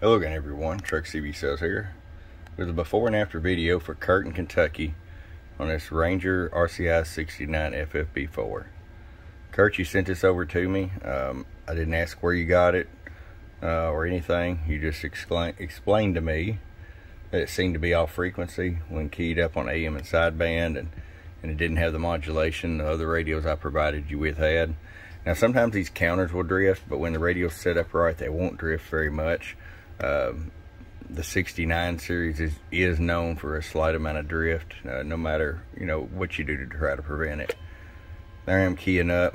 Hello again everyone, Truck CB Sales here. There's a before and after video for Kurt in, Kentucky on this Ranger RCI 69 FFB4. Kurt, you sent this over to me. Um, I didn't ask where you got it uh, or anything. You just explain, explained to me that it seemed to be off frequency when keyed up on AM and sideband and, and it didn't have the modulation the other radios I provided you with had. Now sometimes these counters will drift, but when the radio's set up right, they won't drift very much. Um, the 69 series is, is known for a slight amount of drift, uh, no matter you know what you do to try to prevent it. There I am keying up,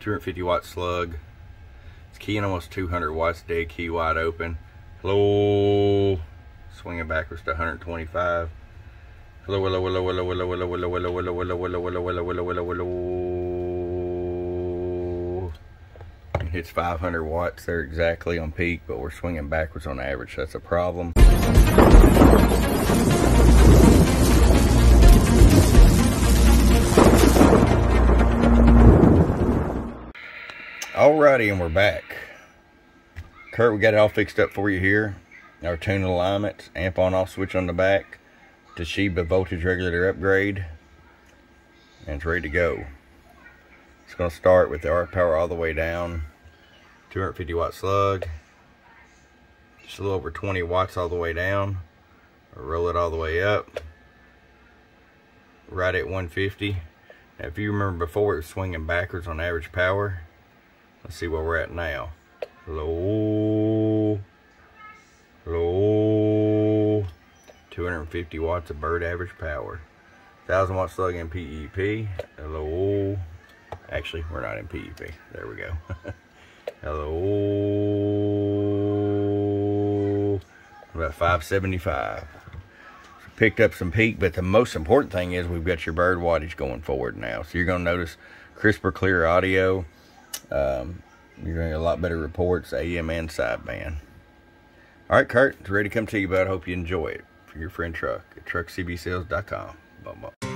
250 watt slug. It's keying almost 200 watts, dead key wide open. Hello, swinging backwards to 125. Hello, hello, hello, hello, hello, hello, hello, hello, hello, hello, hello, hello, hello, hello, hello, hello. It hits 500 watts there exactly on peak, but we're swinging backwards on average. That's a problem. Alrighty, and we're back. Kurt, we got it all fixed up for you here. Our tune alignment, amp on off switch on the back, Toshiba voltage regulator upgrade, and it's ready to go. It's going to start with the arc power all the way down, 250 watt slug, just a little over 20 watts all the way down, roll it all the way up, right at 150. Now, if you remember before it was swinging backwards on average power, let's see where we're at now. Low, low, 250 watts of bird average power. 1000 watt slug in PEP. Hello. Actually, we're not in PEP. There we go. Hello. About 575. picked up some peak, but the most important thing is we've got your bird wattage going forward now. So you're going to notice crisper, clear audio. Um, you're going to get a lot better reports, AM and sideband. All right, Kurt, it's ready to come to you, bud. I hope you enjoy it. For your friend Truck at truckscbsales.com. Bye-bye.